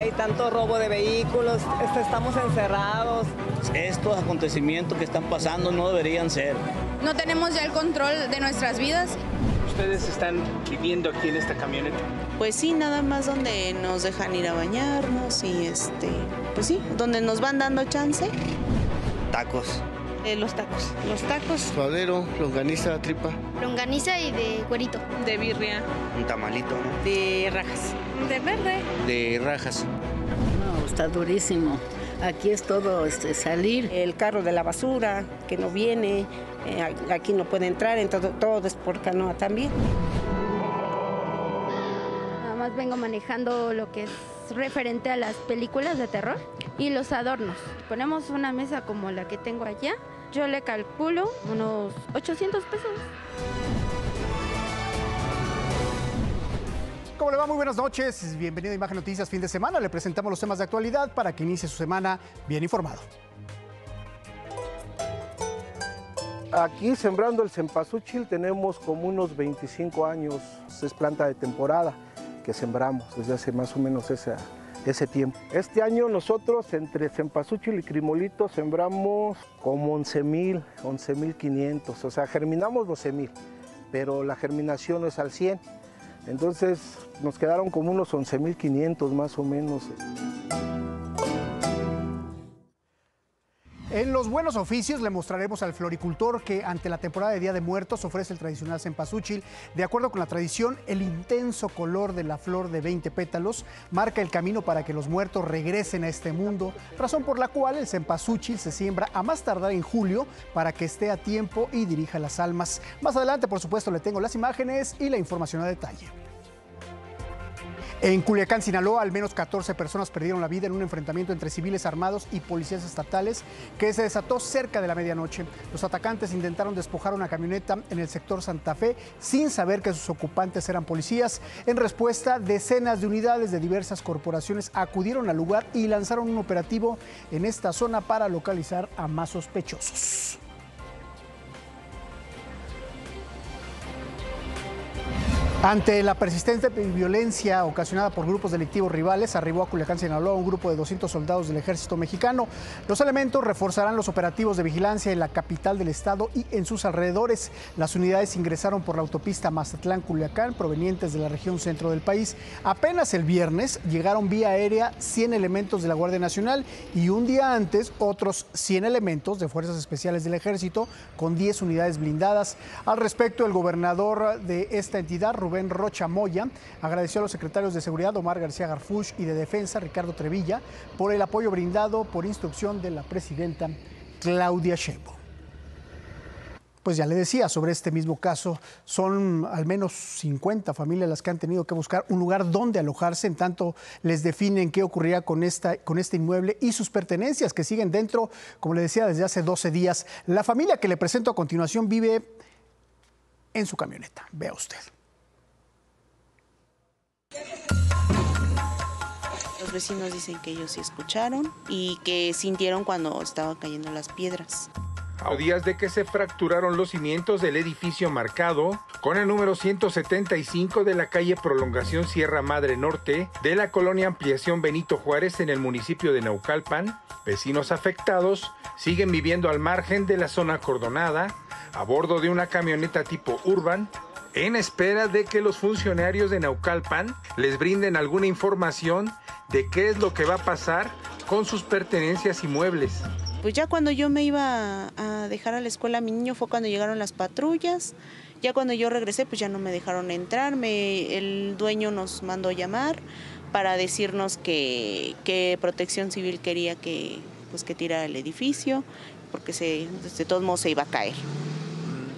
Hay tanto robo de vehículos, estamos encerrados. Estos acontecimientos que están pasando no deberían ser. No tenemos ya el control de nuestras vidas. ¿Ustedes están viviendo aquí en esta camioneta? Pues sí, nada más donde nos dejan ir a bañarnos y este, pues sí, donde nos van dando chance. Tacos. Eh, los tacos. Los tacos. Suadero, longaniza, tripa. Longaniza y de cuerito. De birria. Un tamalito, ¿no? De rajas. De verde. De rajas. No, está durísimo. Aquí es todo este, salir. El carro de la basura que no viene, eh, aquí no puede entrar, entonces todo es por canoa también. Nada más vengo manejando lo que es referente a las películas de terror y los adornos. Ponemos una mesa como la que tengo allá, yo le calculo unos 800 pesos. ¿Cómo le va? Muy buenas noches. Bienvenido a Imagen Noticias fin de semana. Le presentamos los temas de actualidad para que inicie su semana bien informado. Aquí sembrando el cempasúchil tenemos como unos 25 años. Es planta de temporada que sembramos desde hace más o menos ese, ese tiempo. Este año nosotros entre cempasúchil y crimolito sembramos como 11 mil, 11 mil 500. O sea, germinamos 12 mil, pero la germinación no es al 100. Entonces nos quedaron como unos 11 mil 500 más o menos. En los buenos oficios le mostraremos al floricultor que ante la temporada de Día de Muertos ofrece el tradicional cempasúchil. De acuerdo con la tradición, el intenso color de la flor de 20 pétalos marca el camino para que los muertos regresen a este mundo, razón por la cual el cempasúchil se siembra a más tardar en julio para que esté a tiempo y dirija las almas. Más adelante, por supuesto, le tengo las imágenes y la información a detalle. En Culiacán, Sinaloa, al menos 14 personas perdieron la vida en un enfrentamiento entre civiles armados y policías estatales que se desató cerca de la medianoche. Los atacantes intentaron despojar una camioneta en el sector Santa Fe sin saber que sus ocupantes eran policías. En respuesta, decenas de unidades de diversas corporaciones acudieron al lugar y lanzaron un operativo en esta zona para localizar a más sospechosos. Ante la persistente violencia ocasionada por grupos delictivos rivales, arribó a Culiacán, Sinaloa, un grupo de 200 soldados del ejército mexicano. Los elementos reforzarán los operativos de vigilancia en la capital del estado y en sus alrededores. Las unidades ingresaron por la autopista Mazatlán-Culiacán, provenientes de la región centro del país. Apenas el viernes llegaron vía aérea 100 elementos de la Guardia Nacional y un día antes otros 100 elementos de Fuerzas Especiales del Ejército con 10 unidades blindadas. Al respecto, el gobernador de esta entidad, Rubén Rocha Moya agradeció a los secretarios de Seguridad Omar García Garfush y de Defensa Ricardo Trevilla por el apoyo brindado por instrucción de la presidenta Claudia Sheinbaum. Pues ya le decía sobre este mismo caso, son al menos 50 familias las que han tenido que buscar un lugar donde alojarse, en tanto les definen qué ocurrirá con, esta, con este inmueble y sus pertenencias que siguen dentro, como le decía, desde hace 12 días. La familia que le presento a continuación vive en su camioneta. Vea usted. Los vecinos dicen que ellos sí escucharon y que sintieron cuando estaban cayendo las piedras. A días de que se fracturaron los cimientos del edificio marcado con el número 175 de la calle Prolongación Sierra Madre Norte de la colonia Ampliación Benito Juárez en el municipio de Naucalpan, vecinos afectados siguen viviendo al margen de la zona cordonada a bordo de una camioneta tipo Urban en espera de que los funcionarios de Naucalpan les brinden alguna información de qué es lo que va a pasar con sus pertenencias y muebles. Pues ya cuando yo me iba a dejar a la escuela mi niño fue cuando llegaron las patrullas. Ya cuando yo regresé pues ya no me dejaron entrar. Me, el dueño nos mandó llamar para decirnos que, que protección civil quería que, pues, que tirara el edificio porque se, de todos modos se iba a caer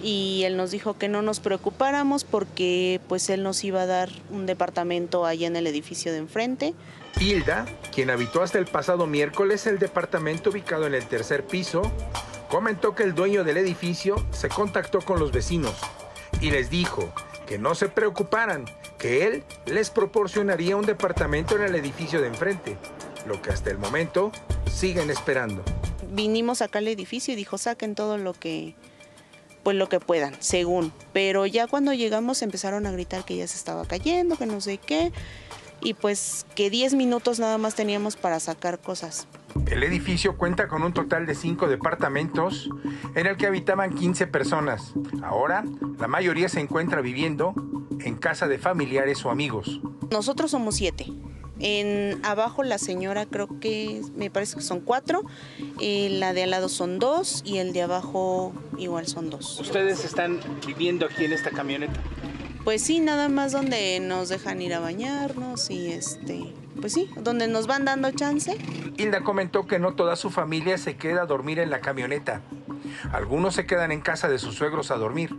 y él nos dijo que no nos preocupáramos porque pues él nos iba a dar un departamento allá en el edificio de enfrente. Hilda, quien habitó hasta el pasado miércoles el departamento ubicado en el tercer piso, comentó que el dueño del edificio se contactó con los vecinos y les dijo que no se preocuparan, que él les proporcionaría un departamento en el edificio de enfrente, lo que hasta el momento siguen esperando. Vinimos acá al edificio y dijo saquen todo lo que pues lo que puedan, según. Pero ya cuando llegamos empezaron a gritar que ya se estaba cayendo, que no sé qué. y pues que 10 minutos nada más teníamos para sacar cosas. El edificio cuenta con un total de cinco departamentos en el que habitaban 15 personas. Ahora, la mayoría se encuentra viviendo en casa de familiares o amigos. Nosotros somos siete. En abajo la señora creo que me parece que son cuatro, eh, la de al lado son dos y el de abajo igual son dos. ¿Ustedes están viviendo aquí en esta camioneta? Pues sí, nada más donde nos dejan ir a bañarnos y este, pues sí, donde nos van dando chance. Hilda comentó que no toda su familia se queda a dormir en la camioneta. Algunos se quedan en casa de sus suegros a dormir,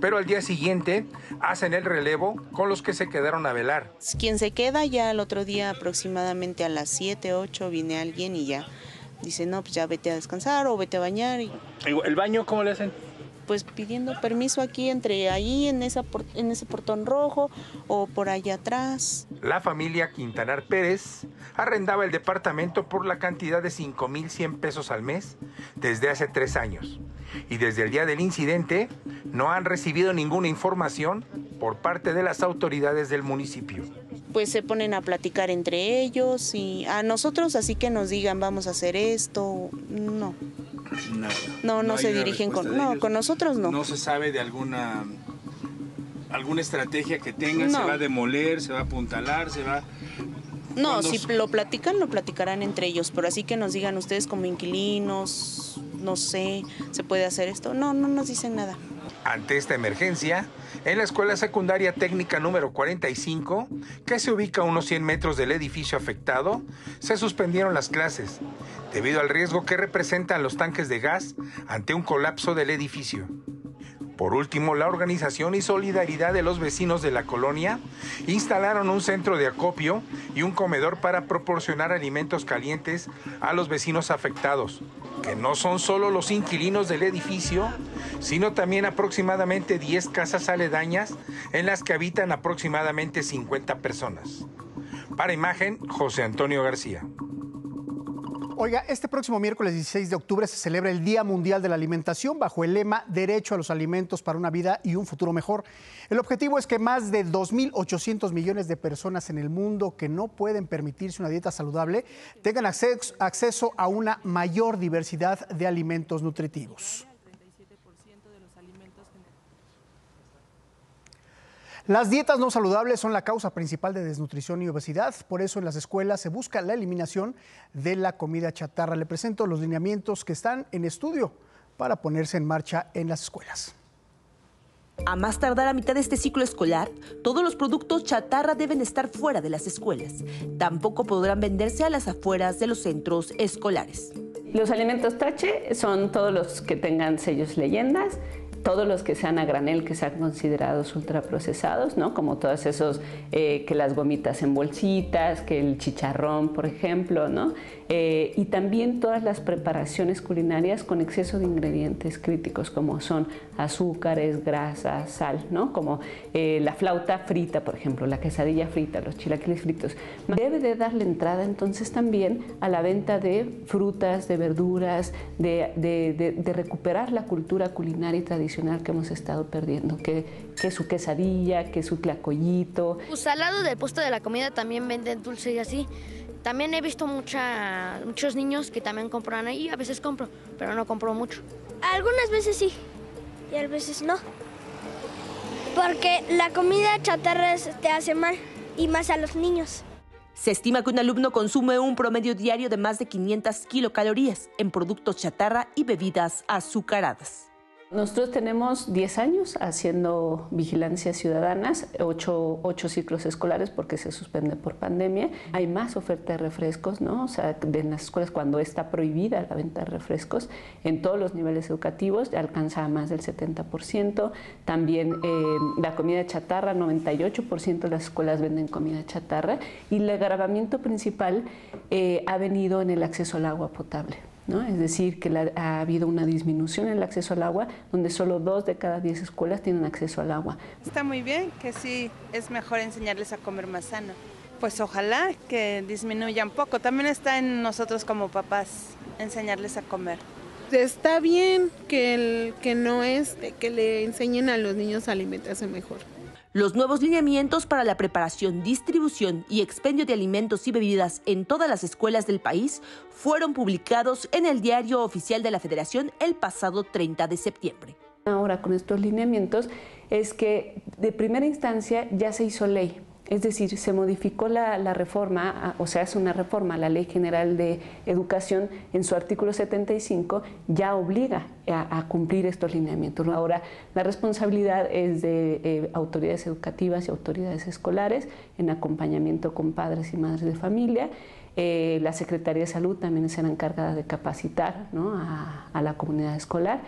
pero al día siguiente hacen el relevo con los que se quedaron a velar. Quien se queda ya el otro día aproximadamente a las 7, 8 viene alguien y ya dice, no, pues ya vete a descansar o vete a bañar. Y... ¿El baño cómo le hacen? Pues pidiendo permiso aquí entre ahí en, esa en ese portón rojo o por allá atrás. La familia Quintanar Pérez arrendaba el departamento por la cantidad de 5.100 pesos al mes desde hace tres años y desde el día del incidente no han recibido ninguna información por parte de las autoridades del municipio. Pues se ponen a platicar entre ellos y a nosotros así que nos digan vamos a hacer esto, no. No, no, se dirigen con, no, con nosotros no. No se sabe de alguna alguna estrategia que tengan, se va a demoler, se va a apuntalar, se va no, si lo platican, lo platicarán entre ellos, pero así que nos digan ustedes como inquilinos, no sé, ¿se puede hacer esto? No, no nos dicen nada. Ante esta emergencia, en la Escuela Secundaria Técnica número 45, que se ubica a unos 100 metros del edificio afectado, se suspendieron las clases, debido al riesgo que representan los tanques de gas ante un colapso del edificio. Por último, la organización y solidaridad de los vecinos de la colonia instalaron un centro de acopio y un comedor para proporcionar alimentos calientes a los vecinos afectados, que no son solo los inquilinos del edificio, sino también aproximadamente 10 casas aledañas en las que habitan aproximadamente 50 personas. Para imagen, José Antonio García. Oiga, este próximo miércoles 16 de octubre se celebra el Día Mundial de la Alimentación bajo el lema Derecho a los alimentos para una vida y un futuro mejor. El objetivo es que más de 2.800 millones de personas en el mundo que no pueden permitirse una dieta saludable tengan acceso a una mayor diversidad de alimentos nutritivos. Las dietas no saludables son la causa principal de desnutrición y obesidad, por eso en las escuelas se busca la eliminación de la comida chatarra. Le presento los lineamientos que están en estudio para ponerse en marcha en las escuelas. A más tardar a mitad de este ciclo escolar, todos los productos chatarra deben estar fuera de las escuelas. Tampoco podrán venderse a las afueras de los centros escolares. Los alimentos tache son todos los que tengan sellos leyendas, todos los que sean a granel que sean considerados ultraprocesados, ¿no? como todos esos eh, que las gomitas en bolsitas, que el chicharrón, por ejemplo, ¿no? Eh, y también todas las preparaciones culinarias con exceso de ingredientes críticos como son azúcares, grasas, sal, ¿no? como eh, la flauta frita, por ejemplo, la quesadilla frita, los chilaquiles fritos. Debe de darle entrada entonces también a la venta de frutas, de verduras, de, de, recuperar la cultura culinaria y tradicional que hemos estado perdiendo, que, que su quesadilla, que su tlacoyito. Pues al del puesto de la comida también venden dulce y así. También he visto mucha, muchos niños que también compran ahí, a veces compro, pero no compro mucho. Algunas veces sí y a veces no. Porque la comida chatarra te hace mal y más a los niños. Se estima que un alumno consume un promedio diario de más de 500 kilocalorías en productos chatarra y bebidas azucaradas. Nosotros tenemos 10 años haciendo vigilancias ciudadanas, 8, ciclos escolares porque se suspende por pandemia. Hay más oferta de refrescos, ¿no? O sea, en las escuelas cuando está prohibida la venta de refrescos, en todos los niveles educativos alcanza más del 70%. También eh, la comida chatarra, 98% de las escuelas venden comida chatarra. Y el agravamiento principal eh, ha venido en el acceso al agua potable. Es decir, que ha habido una disminución en el acceso al agua, donde solo dos de cada diez escuelas tienen acceso al agua. Está muy bien, que sí es mejor enseñarles a comer más sano. Pues ojalá que disminuya un poco. También está en nosotros como papás enseñarles a comer. Está bien que, el, que no es que le enseñen a los niños a alimentarse mejor. Los nuevos lineamientos para la preparación, distribución y expendio de alimentos y bebidas en todas las escuelas del país fueron publicados en el Diario Oficial de la Federación el pasado 30 de septiembre. Ahora con estos lineamientos es que de primera instancia ya se hizo ley. Es decir, se modificó la, reforma, o sea, es una reforma, la Ley General de Educación en su artículo 75 ya obliga a, cumplir estos lineamientos. Ahora, la responsabilidad es de eh, autoridades educativas y autoridades escolares en acompañamiento con padres y madres de familia. Eh, la Secretaría de Salud también será encargada de capacitar a, a la comunidad escolar.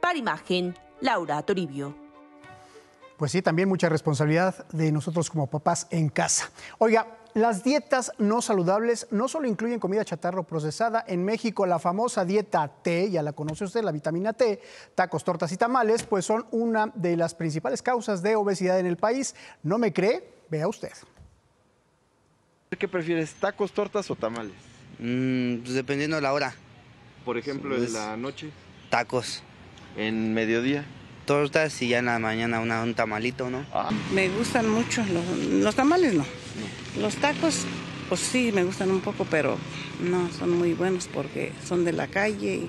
Para imagen, Laura Toribio. Pues sí, también mucha responsabilidad de nosotros como papás en casa. Oiga, las dietas no saludables no solo incluyen comida chatarra o procesada. En México, la famosa dieta T, ya la conoce usted, la vitamina T, tacos, tortas y tamales, pues son una de las principales causas de obesidad en el país. ¿No me cree? Vea usted. ¿Qué prefieres, tacos, tortas o tamales? Mm, pues dependiendo de la hora. Por ejemplo, en la noche. Tacos. ¿En mediodía? Tortas y ya en la mañana una, un tamalito, ¿no? Ah. Me gustan mucho, los, tamales no. Los tacos, pues sí, me gustan un poco, pero no son muy buenos porque son de la calle y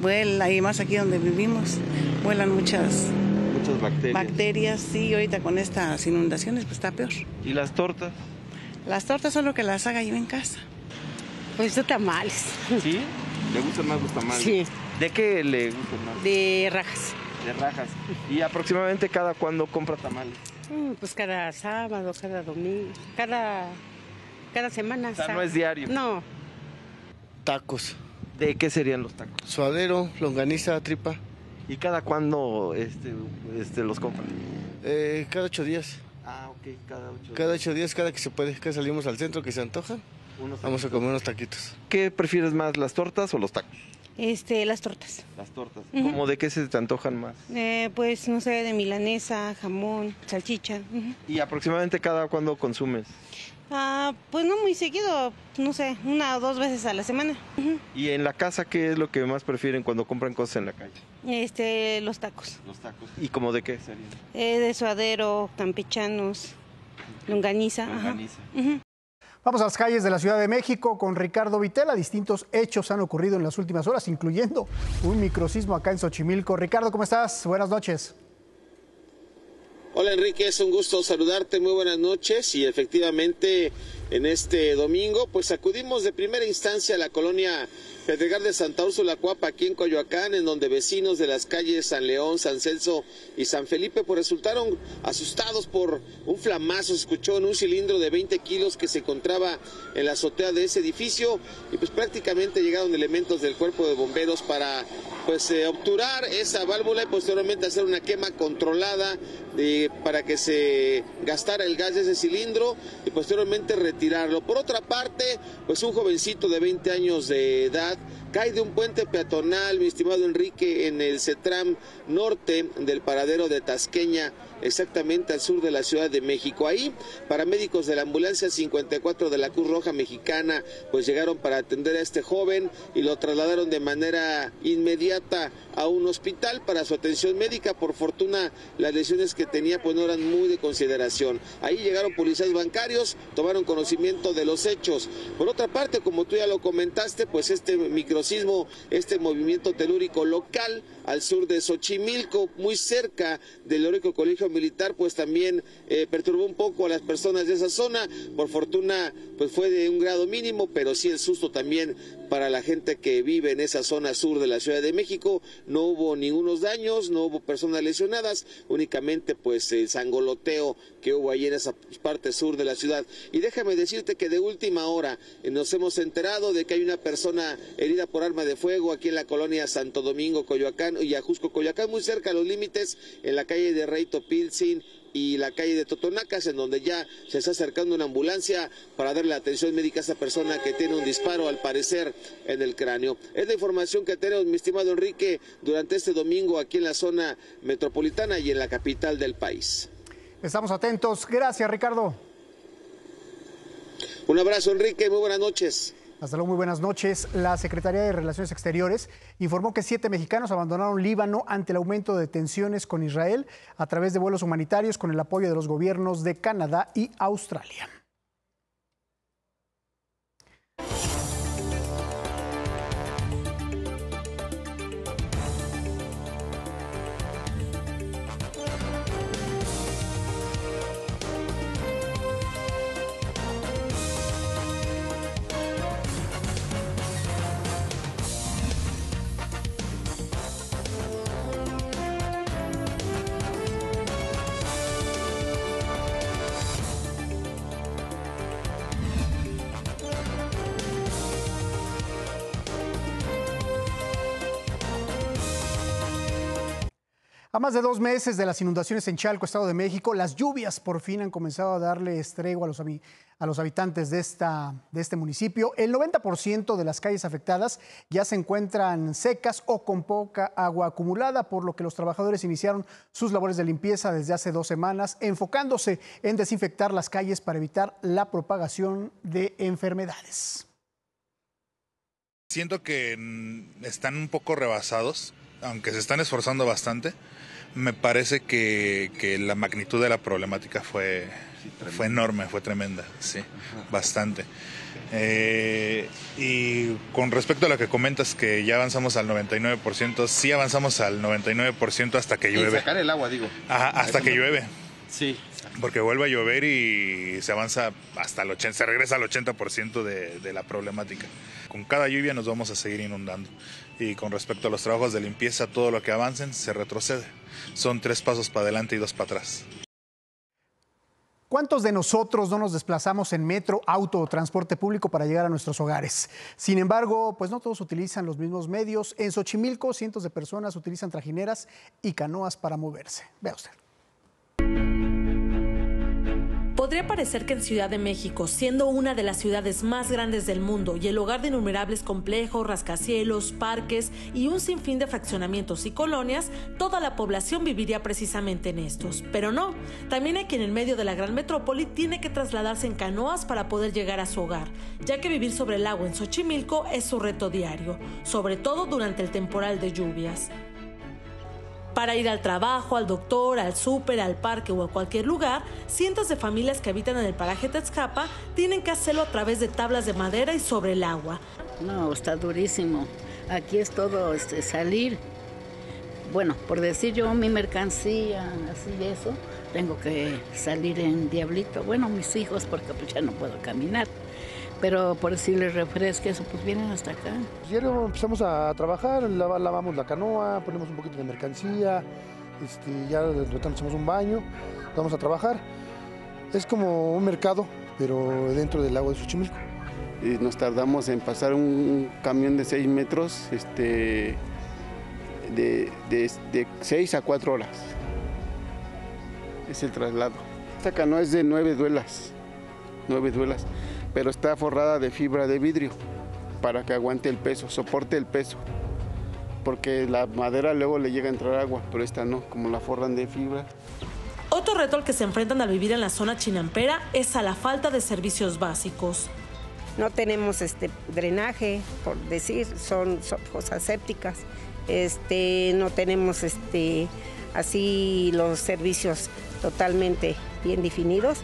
vuela, y más aquí donde vivimos, vuelan muchas, muchas bacterias. Bacterias, sí, ahorita con estas inundaciones pues está peor. ¿Y las tortas? Las tortas solo que las haga yo en casa. Pues de tamales. ¿Sí? ¿Le gustan más los tamales? Sí. ¿De qué le gustan más? De rajas de rajas. ¿Y aproximadamente cada cuándo compra tamales? Mm, pues cada sábado, cada domingo, cada, cada semana. O sea, no es diario. No. Tacos. ¿De qué serían los tacos? Suadero, longaniza, tripa. ¿Y cada cuándo este, este, los compran? Eh, cada ocho días. Ah, ok, cada ocho días. Cada ocho días, cada que se puede, que salimos al centro, que se antoja, vamos a comer unos taquitos. ¿Qué prefieres más, las tortas o los tacos? Este, las tortas. Las tortas. ¿Cómo de qué se te antojan más? Eh, pues no sé, de milanesa, jamón, salchicha. ¿Y aproximadamente cada cuándo consumes? Ah, pues no muy seguido, no sé, una o dos veces a la semana. ¿Y en la casa qué es lo que más prefieren cuando compran cosas en la calle? Este, los tacos. Los tacos. ¿Y cómo de qué serían? Eh, de suadero, campechanos, longaniza. Longaniza. Vamos a las calles de la Ciudad de México con Ricardo Vitela. Distintos hechos han ocurrido en las últimas horas, incluyendo un microsismo acá en Xochimilco. Ricardo, ¿cómo estás? Buenas noches. Hola Enrique, es un gusto saludarte, muy buenas noches y efectivamente en este domingo pues acudimos de primera instancia a la colonia Pedregal de Santa Úrsula Cuapa, aquí en Coyoacán, en donde vecinos de las calles San León, San Celso y San Felipe pues resultaron asustados por un flamazo, se escuchó en un cilindro de 20 kilos que se encontraba en la azotea de ese edificio y pues prácticamente llegaron elementos del cuerpo de bomberos para pues eh, obturar esa válvula y posteriormente hacer una quema controlada de, para que se gastara el gas de ese cilindro y posteriormente retirarlo. Por otra parte, pues un jovencito de 20 años de edad cae de un puente peatonal, mi estimado Enrique, en el CETRAM norte del paradero de Tasqueña, exactamente al sur de la Ciudad de México. Ahí, paramédicos de la ambulancia 54 de la Cruz Roja Mexicana, pues llegaron para atender a este joven y lo trasladaron de manera inmediata a un hospital para su atención médica. Por fortuna, las lesiones que tenía pues no eran muy de consideración. Ahí llegaron policías bancarios, tomaron conocimiento de los hechos. Por otra parte, como tú ya lo comentaste, pues este micro este movimiento telúrico local al sur de Xochimilco, muy cerca del heroico colegio militar, pues también eh, perturbó un poco a las personas de esa zona. Por fortuna, pues fue de un grado mínimo, pero sí el susto también para la gente que vive en esa zona sur de la Ciudad de México. No hubo ningunos daños, no hubo personas lesionadas, únicamente pues el sangoloteo que hubo ahí en esa parte sur de la ciudad. Y déjame decirte que de última hora eh, nos hemos enterado de que hay una persona herida por arma de fuego aquí en la colonia Santo Domingo, Coyoacán y Ajusco, Coyoacán, muy cerca a los límites, en la calle de Rey Y la calle de Totonacas, en donde ya se está acercando una ambulancia para darle atención médica a esa persona que tiene un disparo, al parecer, en el cráneo. Es la información que tenemos, mi estimado Enrique, durante este domingo aquí en la zona metropolitana y en la capital del país. Estamos atentos. Gracias, Ricardo. Un abrazo, Enrique. Muy buenas noches. Hasta luego, muy buenas noches. La Secretaría de Relaciones Exteriores informó que siete mexicanos abandonaron Líbano ante el aumento de tensiones con Israel a través de vuelos humanitarios con el apoyo de los gobiernos de Canadá y Australia. Más de dos meses de las inundaciones en Chalco, Estado de México, las lluvias por fin han comenzado a darle estrego a los, a los habitantes de, esta, de este municipio. El 90% de las calles afectadas ya se encuentran secas o con poca agua acumulada, por lo que los trabajadores iniciaron sus labores de limpieza desde hace dos semanas, enfocándose en desinfectar las calles para evitar la propagación de enfermedades. Siento que mm, están un poco rebasados, aunque se están esforzando bastante me parece que, que la magnitud de la problemática fue, fue enorme, fue tremenda, sí, bastante. Eh, y con respecto a lo que comentas que ya avanzamos al 99%, sí avanzamos al 99% hasta que llueve. sacar el agua, digo. Ajá, hasta que llueve. Sí. Porque vuelve a llover y se avanza hasta el 80, se regresa al 80% de, de la problemática. Con cada lluvia nos vamos a seguir inundando. Y con respecto a los trabajos de limpieza, todo lo que avancen se retrocede. Son tres pasos para adelante y dos para atrás. ¿Cuántos de nosotros no nos desplazamos en metro, auto o transporte público para llegar a nuestros hogares? Sin embargo, pues no todos utilizan los mismos medios. En Xochimilco, cientos de personas utilizan trajineras y canoas para moverse. Vea usted. Podría parecer que en Ciudad de México, siendo una de las ciudades más grandes del mundo y el hogar de innumerables complejos, rascacielos, parques y un sinfín de fraccionamientos y colonias, toda la población viviría precisamente en estos. Pero no, también hay quien en medio de la gran metrópoli tiene que trasladarse en canoas para poder llegar a su hogar, ya que vivir sobre el agua en Xochimilco es su reto diario, sobre todo durante el temporal de lluvias. Para ir al trabajo, al doctor, al súper, al parque o a cualquier lugar, cientos de familias que habitan en el paraje Texcapa tienen que hacerlo a través de tablas de madera y sobre el agua. No, está durísimo. Aquí es todo este, salir. Bueno, por decir yo mi mercancía, así de eso, tengo que salir en diablito. Bueno, mis hijos, porque pues ya no puedo caminar pero por decirles refresque, eso, pues vienen hasta acá. Diario empezamos a trabajar, lavamos la canoa, ponemos un poquito de mercancía, este, ya echamos un baño, vamos a trabajar. Es como un mercado, pero dentro del lago de Xochimilco. Y nos tardamos en pasar un camión de 6 metros este, de, de 6 a 4 horas. Es el traslado. Esta canoa es de 9 duelas, 9 duelas pero está forrada de fibra de vidrio para que aguante el peso, soporte el peso. Porque la madera luego le llega a entrar agua, pero esta no, como la forran de fibra. Otro reto al que se enfrentan al vivir en la zona chinampera es a la falta de servicios básicos. No tenemos este drenaje, por decir, son, cosas sépticas. Este, no tenemos este, así los servicios totalmente bien definidos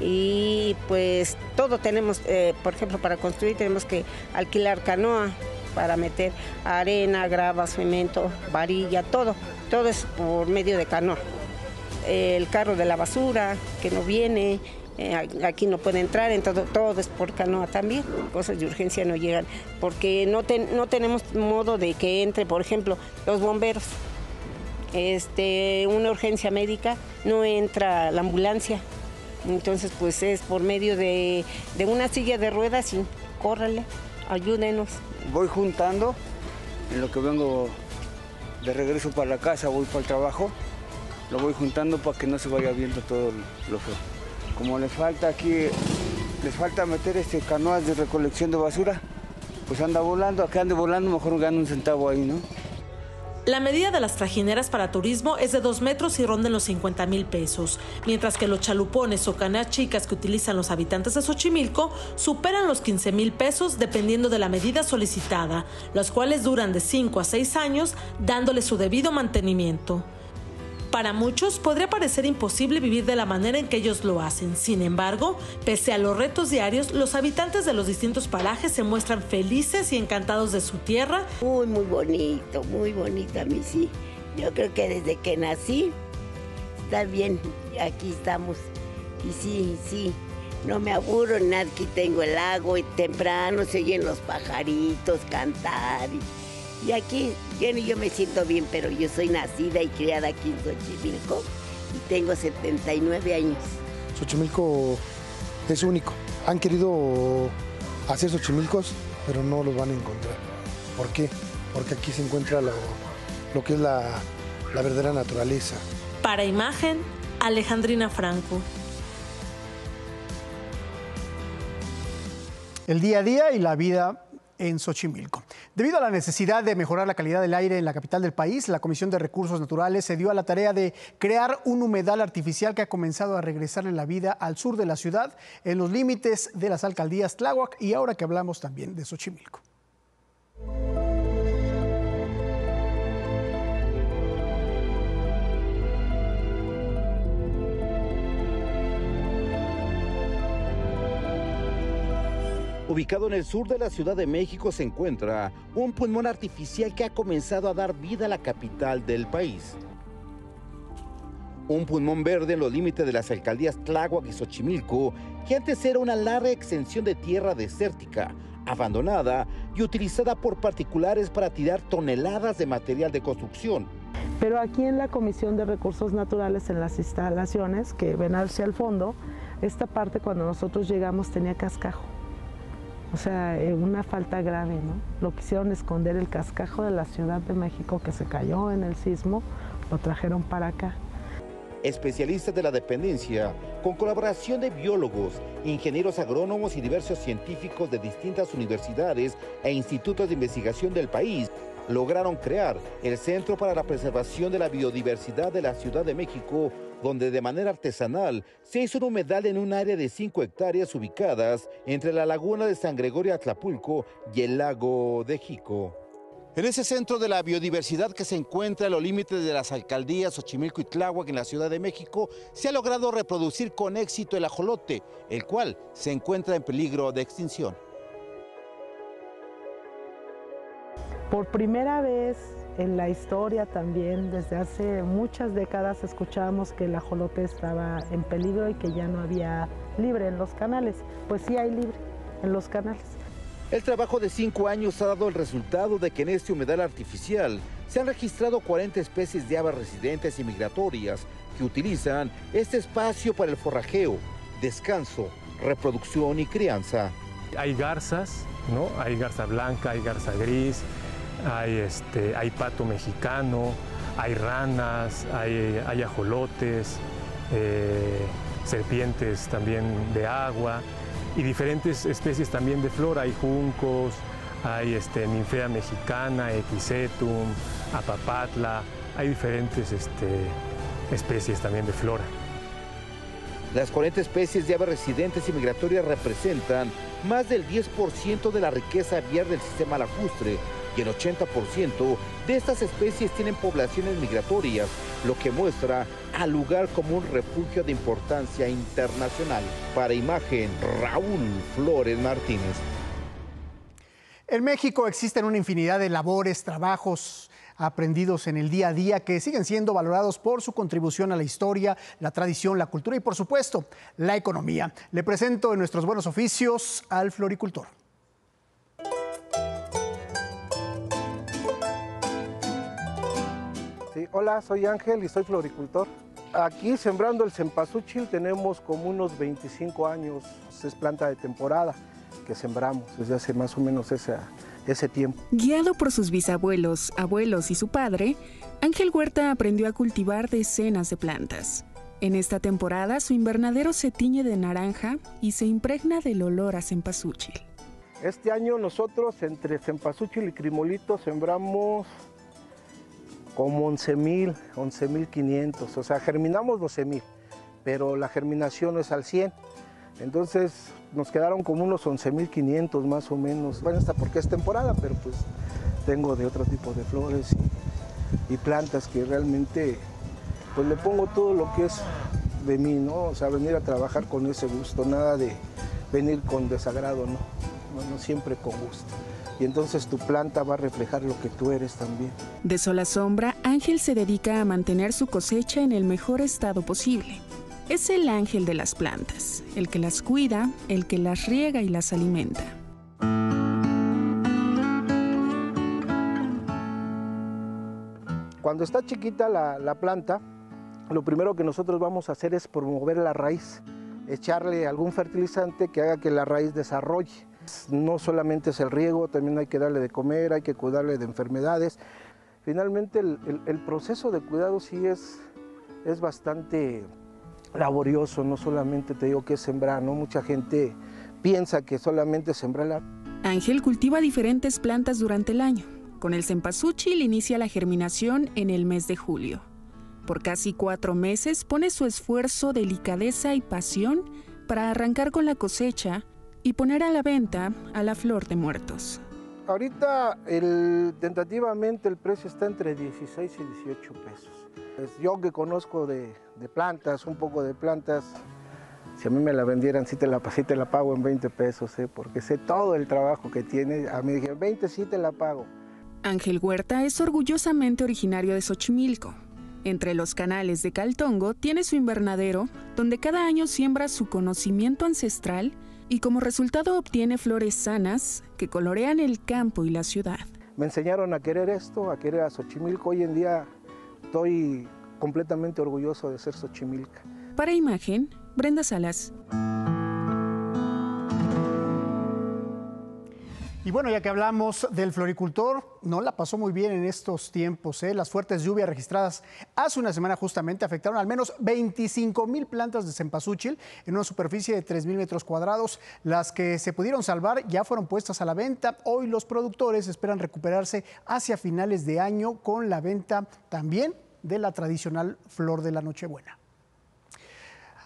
y pues todo tenemos, eh, por ejemplo, para construir tenemos que alquilar canoa para meter arena, grava, cemento, varilla, todo, todo es por medio de canoa. El carro de la basura que no viene, eh, aquí no puede entrar, entonces todo es por canoa también, cosas de urgencia no llegan, porque no, no tenemos modo de que entre, por ejemplo, los bomberos. Este, una urgencia médica, no entra la ambulancia, entonces, pues es por medio de, una silla de ruedas y córrale, ayúdenos. Voy juntando, en lo que vengo de regreso para la casa, voy para el trabajo, lo voy juntando para que no se vaya viendo todo lo feo. Como les falta aquí, les falta meter este canoas de recolección de basura, pues anda volando, acá ande volando, mejor gano un centavo ahí, ¿no? La medida de las trajineras para turismo es de 2 metros y ronda en los 50 mil pesos, mientras que los chalupones o canas chicas que utilizan los habitantes de Xochimilco superan los 15 mil pesos dependiendo de la medida solicitada, los cuales duran de 5 a 6 años dándole su debido mantenimiento. Para muchos podría parecer imposible vivir de la manera en que ellos lo hacen. Sin embargo, pese a los retos diarios, los habitantes de los distintos parajes se muestran felices y encantados de su tierra. Muy, muy bonito, muy bonito a mí sí. Yo creo que desde que nací, está bien, aquí estamos. Y sí, sí, no me aburro nada, aquí tengo el lago y temprano se oyen los pajaritos cantar. Y, y aquí yo, yo me siento bien, pero yo soy nacida y criada aquí en Xochimilco y tengo 79 años. Xochimilco es único. Han querido hacer Xochimilcos, pero no los van a encontrar. ¿Por qué? Porque aquí se encuentra lo, lo que es la, la verdadera naturaleza. Para imagen, Alejandrina Franco. El día a día y la vida en Xochimilco. Debido a la necesidad de mejorar la calidad del aire en la capital del país, la Comisión de Recursos Naturales se dio a la tarea de crear un humedal artificial que ha comenzado a regresarle la vida al sur de la ciudad, en los límites de las alcaldías Tláhuac y ahora que hablamos también de Xochimilco. Ubicado en el sur de la Ciudad de México se encuentra un pulmón artificial que ha comenzado a dar vida a la capital del país. Un pulmón verde en los límites de las alcaldías Tláhuac y Xochimilco, que antes era una larga extensión de tierra desértica, abandonada y utilizada por particulares para tirar toneladas de material de construcción. Pero aquí en la Comisión de Recursos Naturales, en las instalaciones que ven hacia el fondo, esta parte cuando nosotros llegamos tenía cascajo. O sea, eh, una falta grave, ¿no? Lo quisieron esconder el cascajo de la Ciudad de México que se cayó en el sismo, lo trajeron para acá. Especialistas de la dependencia, con colaboración de biólogos, ingenieros agrónomos y diversos científicos de distintas universidades e institutos de investigación del país, lograron crear el Centro para la Preservación de la Biodiversidad de la Ciudad de México, donde de manera artesanal se hizo un humedal en un área de 5 hectáreas ubicadas entre la laguna de San Gregorio Atlapulco y el lago de Jico. En ese centro de la biodiversidad que se encuentra en los límites de las alcaldías Xochimilco y Tláhuac en la Ciudad de México, se ha logrado reproducir con éxito el ajolote, el cual se encuentra en peligro de extinción. Por primera vez en la historia también, desde hace muchas décadas escuchábamos que el ajolote estaba en peligro y que ya no había libre en los canales. Pues sí hay libre en los canales. El trabajo de cinco años ha dado el resultado de que en este humedal artificial se han registrado 40 especies de aves residentes y migratorias que utilizan este espacio para el forrajeo, descanso, reproducción y crianza. Hay garzas, ¿no? Hay garza blanca, hay garza gris, hay, este, hay pato mexicano, hay ranas, hay, hay ajolotes, eh, serpientes también de agua y diferentes especies también de flora. Hay juncos, hay este, ninfea mexicana, equisetum, apapatla, hay diferentes este, especies también de flora. Las 40 especies de aves residentes y migratorias representan más del 10% de la riqueza aviar del sistema lacustre y el 80% de estas especies tienen poblaciones migratorias, lo que muestra al lugar como un refugio de importancia internacional. Para imagen, Raúl Flores Martínez. En México existen una infinidad de labores, trabajos aprendidos en el día a día que siguen siendo valorados por su contribución a la historia, la tradición, la cultura y por supuesto la economía. Le presento en nuestros buenos oficios al floricultor. Sí, hola, soy Ángel y soy floricultor. Aquí sembrando el cempasúchil tenemos como unos 25 años, es planta de temporada que sembramos desde hace más o menos ese, ese tiempo. Guiado por sus bisabuelos, abuelos y su padre, Ángel Huerta aprendió a cultivar decenas de plantas. En esta temporada su invernadero se tiñe de naranja y se impregna del olor a cempasúchil. Este año nosotros entre cempasúchil y crimolito sembramos como 11 mil, 11 mil 500, o sea, germinamos 12 mil, pero la germinación no es al 100. Entonces nos quedaron como unos 11 mil 500 más o menos. Bueno, hasta porque es temporada, pero pues tengo de otro tipo de flores y, y plantas que realmente pues le pongo todo lo que es de mí, ¿no? O sea, venir a trabajar con ese gusto, nada de venir con desagrado, ¿no? Bueno, siempre con gusto. Y entonces tu planta va a reflejar lo que tú eres también. De sola sombra, Ángel se dedica a mantener su cosecha en el mejor estado posible. Es el ángel de las plantas, el que las cuida, el que las riega y las alimenta. Cuando está chiquita la, la planta, lo primero que nosotros vamos a hacer es promover la raíz, echarle algún fertilizante que haga que la raíz desarrolle. No solamente es el riego, también hay que darle de comer, hay que cuidarle de enfermedades. Finalmente el, proceso de cuidado sí es, es bastante laborioso, no solamente te digo que es sembrar, ¿no? Mucha gente piensa que solamente sembrar la... Ángel cultiva diferentes plantas durante el año. Con el cempasúchil inicia la germinación en el mes de julio. Por casi cuatro meses pone su esfuerzo, delicadeza y pasión para arrancar con la cosecha y poner a la venta a la flor de muertos. Ahorita el, tentativamente el precio está entre 16 y 18 pesos. Pues yo que conozco de, de plantas, un poco de plantas, si a mí me la vendieran, sí te la, sí te la pago en 20 pesos, ¿eh? porque sé todo el trabajo que tiene. A mí dije, 20 sí te la pago. Ángel Huerta es orgullosamente originario de Xochimilco. Entre los canales de Caltongo tiene su invernadero, donde cada año siembra su conocimiento ancestral y como resultado obtiene flores sanas que colorean el campo y la ciudad. Me enseñaron a querer esto, a querer a Xochimilco. Hoy en día estoy completamente orgulloso de ser Xochimilca. Para imagen, Brenda Salas. Y bueno, ya que hablamos del floricultor, no la pasó muy bien en estos tiempos. ¿eh? Las fuertes lluvias registradas hace una semana justamente afectaron al menos 25 mil plantas de cempasúchil en una superficie de 3 mil metros cuadrados. Las que se pudieron salvar ya fueron puestas a la venta. Hoy los productores esperan recuperarse hacia finales de año con la venta también de la tradicional flor de la Nochebuena.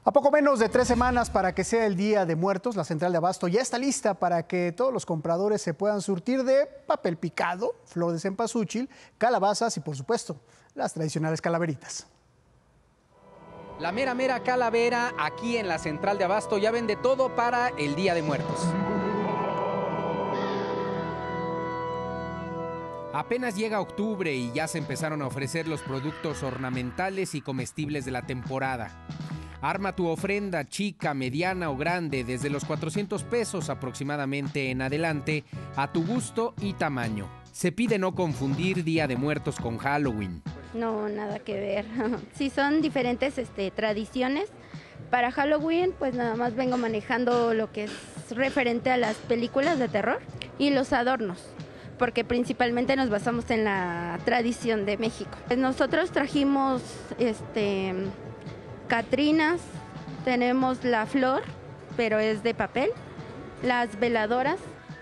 A poco menos de tres semanas para que sea el Día de Muertos, la central de Abasto ya está lista para que todos los compradores se puedan surtir de papel picado, flor de cempasúchil, calabazas y, por supuesto, las tradicionales calaveritas. La mera mera calavera aquí en la central de Abasto ya vende todo para el Día de Muertos. Apenas llega octubre y ya se empezaron a ofrecer los productos ornamentales y comestibles de la temporada. Arma tu ofrenda chica, mediana o grande desde los 400 pesos aproximadamente en adelante a tu gusto y tamaño. Se pide no confundir Día de Muertos con Halloween. No, nada que ver. Sí, son diferentes este, tradiciones. Para Halloween, pues nada más vengo manejando lo que es referente a las películas de terror y los adornos, porque principalmente nos basamos en la tradición de México. Nosotros trajimos este, catrinas, tenemos la flor, pero es de papel, las veladoras.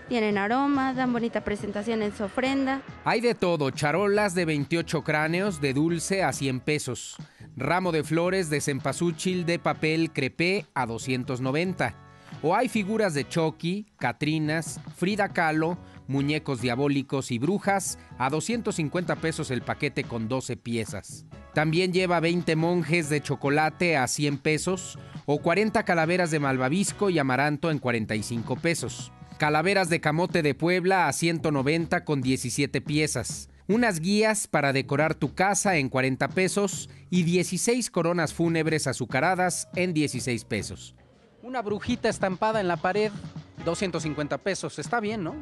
Tienen aroma, dan bonita presentación en su ofrenda. Hay de todo, charolas de 28 cráneos de dulce a 100 pesos, ramo de flores de cempasúchil de papel crepé a 290. O hay figuras de Chucky, Catrinas, Frida Kahlo, muñecos diabólicos y brujas a 250 pesos el paquete con 12 piezas. También lleva 20 monjes de chocolate a 100 pesos o 40 calaveras de malvavisco y amaranto en 45 pesos. Calaveras de camote de Puebla a 190 con 17 piezas. Unas guías para decorar tu casa en 40 pesos y 16 coronas fúnebres azucaradas en 16 pesos. Una brujita estampada en la pared, 250 pesos. Está bien, ¿no?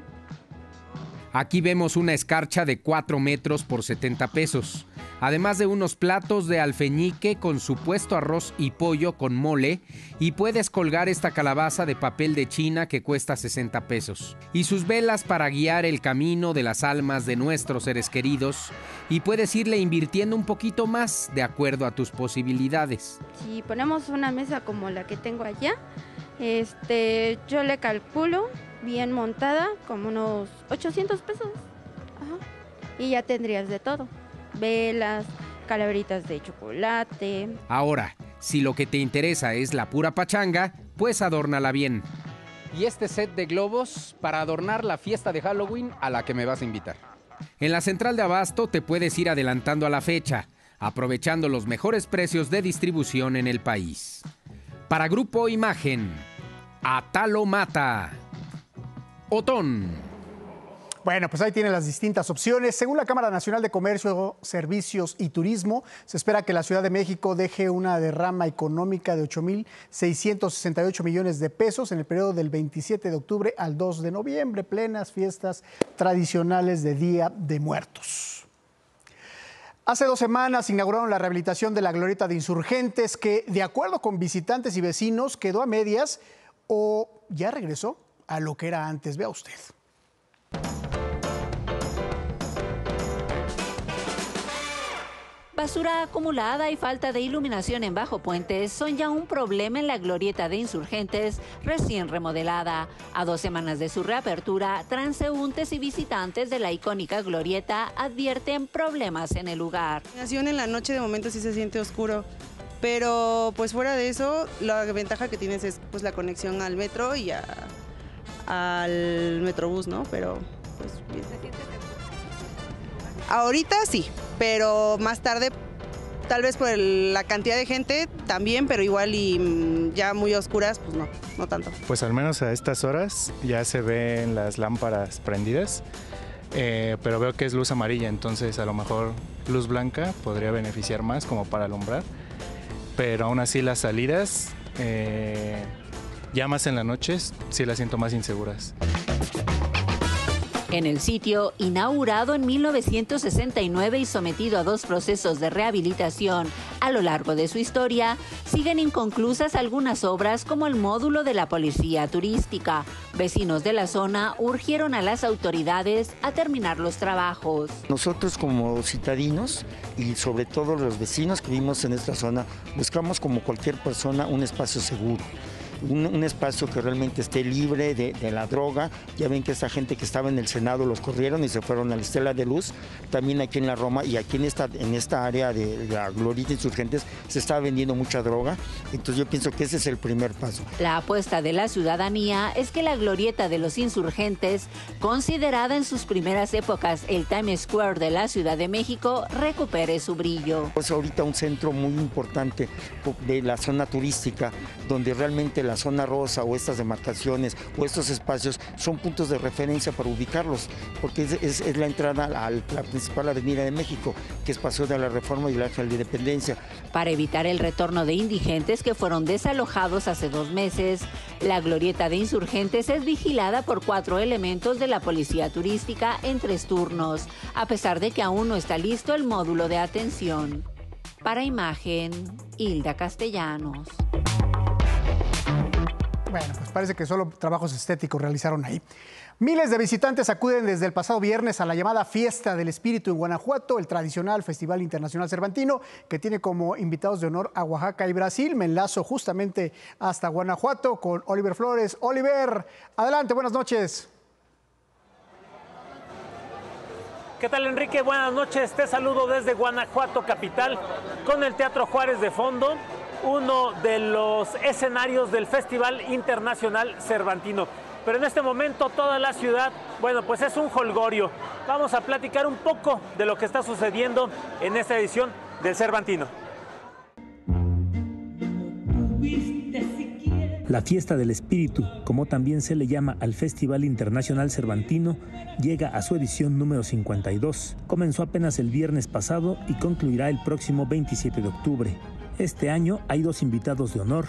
Aquí vemos una escarcha de 4 metros por 70 pesos, además de unos platos de alfeñique con supuesto arroz y pollo con mole, y puedes colgar esta calabaza de papel de China que cuesta 60 pesos, y sus velas para guiar el camino de las almas de nuestros seres queridos, y puedes irle invirtiendo un poquito más de acuerdo a tus posibilidades. Si ponemos una mesa como la que tengo allá, este, yo le calculo bien montada como unos 800 pesos. Ajá. Y ya tendrías de todo. velas, calaveritas de chocolate. Ahora, si lo que te interesa es la pura pachanga, pues adórnala bien. Y este set de globos para adornar la fiesta de Halloween a la que me vas a invitar. En la central de abasto te puedes ir adelantando a la fecha, aprovechando los mejores precios de distribución en el país. Para Grupo Imagen, Atalo Mata. Otón. Bueno, pues ahí tienen las distintas opciones. Según la Cámara Nacional de Comercio, Servicios y Turismo, se espera que la Ciudad de México deje una derrama económica de 8.668 millones de pesos en el periodo del 27 de octubre al 2 de noviembre, plenas fiestas tradicionales de Día de Muertos. Hace dos semanas inauguraron la rehabilitación de la glorieta de insurgentes que, de acuerdo con visitantes y vecinos, quedó a medias o ya regresó a lo que era antes. Vea usted. Basura acumulada y falta de iluminación en Bajo Puentes son ya un problema en la glorieta de insurgentes recién remodelada. A dos semanas de su reapertura, transeúntes y visitantes de la icónica glorieta advierten problemas en el lugar. En la noche de momento sí se siente oscuro, pero pues fuera de eso, la ventaja que tienes es pues la conexión al metro y al metrobús, ¿no? Pero pues bien. Ahorita sí, pero más tarde, tal vez por la cantidad de gente también, pero igual y mm, ya muy oscuras, pues no, no tanto. Pues al menos a estas horas ya se ven las lámparas prendidas, eh, pero veo que es luz amarilla, entonces a lo mejor luz blanca podría beneficiar más como para alumbrar, pero aún así las salidas, eh, ya más en las noches, sí las siento más inseguras. En el sitio, inaugurado en 1969 y sometido a dos procesos de rehabilitación a lo largo de su historia, siguen inconclusas algunas obras como el módulo de la policía turística. Vecinos de la zona urgieron a las autoridades a terminar los trabajos. Nosotros como citadinos y sobre todo los vecinos que vivimos en esta zona, buscamos como cualquier persona un espacio seguro un, espacio que realmente esté libre de, la droga. Ya ven que esa gente que estaba en el Senado los corrieron y se fueron a la Estela de Luz. También aquí en la Roma y aquí en esta, en esta área de la Glorita Insurgentes se está vendiendo mucha droga. Entonces yo pienso que ese es el primer paso. La apuesta de la ciudadanía es que la Glorieta de los Insurgentes, considerada en sus primeras épocas el Times Square de la Ciudad de México, recupere su brillo. Es ahorita un centro muy importante de la zona turística, donde realmente la zona rosa o estas demarcaciones o estos espacios son puntos de referencia para ubicarlos, porque es, la entrada a la principal avenida de México, que es Paseo de la Reforma y el Ángel de Independencia. Para evitar el retorno de indigentes que fueron desalojados hace dos meses, la glorieta de insurgentes es vigilada por cuatro elementos de la policía turística en tres turnos, a pesar de que aún no está listo el módulo de atención. Para imagen, Hilda Castellanos. Bueno, pues parece que solo trabajos estéticos realizaron ahí. Miles de visitantes acuden desde el pasado viernes a la llamada Fiesta del Espíritu en Guanajuato, el tradicional Festival Internacional Cervantino, que tiene como invitados de honor a Oaxaca y Brasil. Me enlazo justamente hasta Guanajuato con Oliver Flores. Oliver, adelante, buenas noches. ¿Qué tal Enrique? Buenas noches. Te saludo desde Guanajuato, capital, con el Teatro Juárez de fondo uno de los escenarios del Festival Internacional Cervantino. Pero en este momento toda la ciudad, bueno, pues es un holgorio. Vamos a platicar un poco de lo que está sucediendo en esta edición del Cervantino. La fiesta del espíritu, como también se le llama al Festival Internacional Cervantino, llega a su edición número 52. Comenzó apenas el viernes pasado y concluirá el próximo 27 de octubre. Este año hay dos invitados de honor,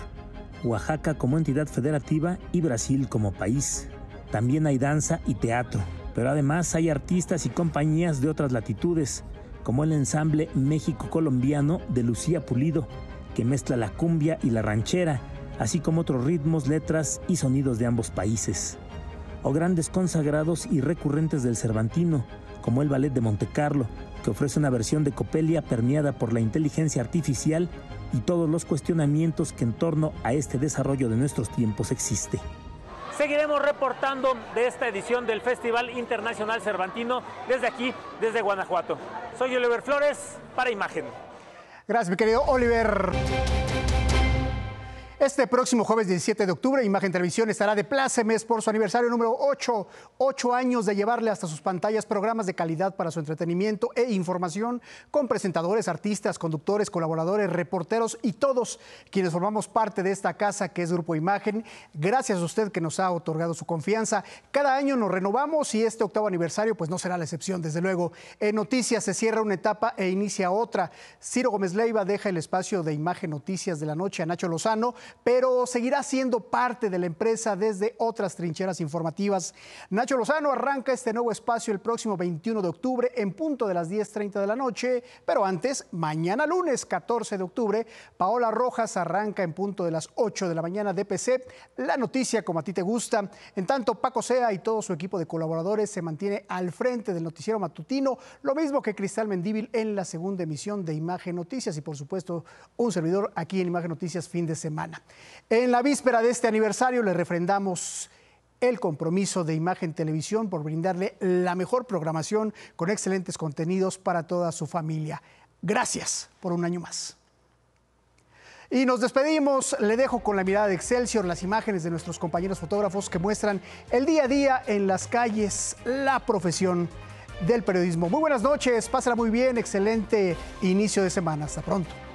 Oaxaca como entidad federativa y Brasil como país. También hay danza y teatro, pero además hay artistas y compañías de otras latitudes, como el ensamble México Colombiano de Lucía Pulido, que mezcla la cumbia y la ranchera, así como otros ritmos, letras y sonidos de ambos países. O grandes consagrados y recurrentes del Cervantino, como el Ballet de Montecarlo, que ofrece una versión de Copelia permeada por la inteligencia artificial y todos los cuestionamientos que en torno a este desarrollo de nuestros tiempos existe. Seguiremos reportando de esta edición del Festival Internacional Cervantino desde aquí, desde Guanajuato. Soy Oliver Flores para Imagen. Gracias, mi querido Oliver. Este próximo jueves 17 de octubre, Imagen Televisión estará de plácemes por su aniversario número 8. Ocho años de llevarle hasta sus pantallas programas de calidad para su entretenimiento e información con presentadores, artistas, conductores, colaboradores, reporteros y todos quienes formamos parte de esta casa que es Grupo Imagen. Gracias a usted que nos ha otorgado su confianza. Cada año nos renovamos y este octavo aniversario pues no será la excepción, desde luego. En Noticias se cierra una etapa e inicia otra. Ciro Gómez Leiva deja el espacio de Imagen Noticias de la Noche a Nacho Lozano pero seguirá siendo parte de la empresa desde otras trincheras informativas. Nacho Lozano arranca este nuevo espacio el próximo 21 de octubre en punto de las 10.30 de la noche, pero antes, mañana lunes 14 de octubre, Paola Rojas arranca en punto de las 8 de la mañana de PC, la noticia como a ti te gusta. En tanto, Paco Sea y todo su equipo de colaboradores se mantiene al frente del noticiero matutino, lo mismo que Cristal Mendíbil en la segunda emisión de Imagen Noticias y por supuesto un servidor aquí en Imagen Noticias fin de semana. En la víspera de este aniversario le refrendamos el compromiso de Imagen Televisión por brindarle la mejor programación con excelentes contenidos para toda su familia. Gracias por un año más. Y nos despedimos, le dejo con la mirada de Excelsior las imágenes de nuestros compañeros fotógrafos que muestran el día a día en las calles, la profesión del periodismo. Muy buenas noches, pásala muy bien, excelente inicio de semana, hasta pronto.